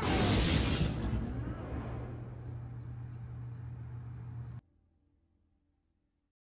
Bye.